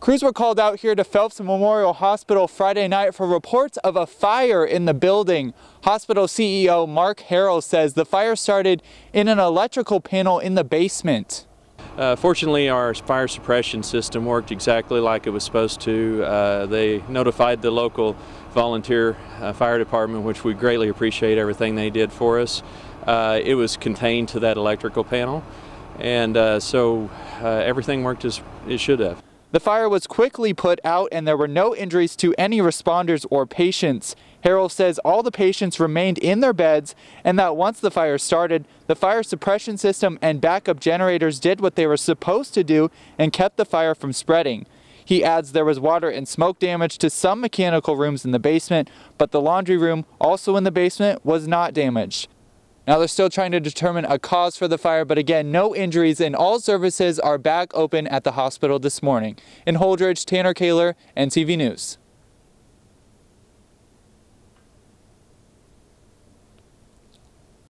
Crews were called out here to Phelps Memorial Hospital Friday night for reports of a fire in the building. Hospital CEO Mark Harrell says the fire started in an electrical panel in the basement. Uh, fortunately, our fire suppression system worked exactly like it was supposed to. Uh, they notified the local volunteer uh, fire department, which we greatly appreciate everything they did for us. Uh, it was contained to that electrical panel, and uh, so uh, everything worked as it should have. The fire was quickly put out and there were no injuries to any responders or patients. Harrell says all the patients remained in their beds and that once the fire started, the fire suppression system and backup generators did what they were supposed to do and kept the fire from spreading. He adds there was water and smoke damage to some mechanical rooms in the basement, but the laundry room, also in the basement, was not damaged. Now they're still trying to determine a cause for the fire, but again, no injuries and all services are back open at the hospital this morning. In Holdrege, Tanner Kahler, NTV News.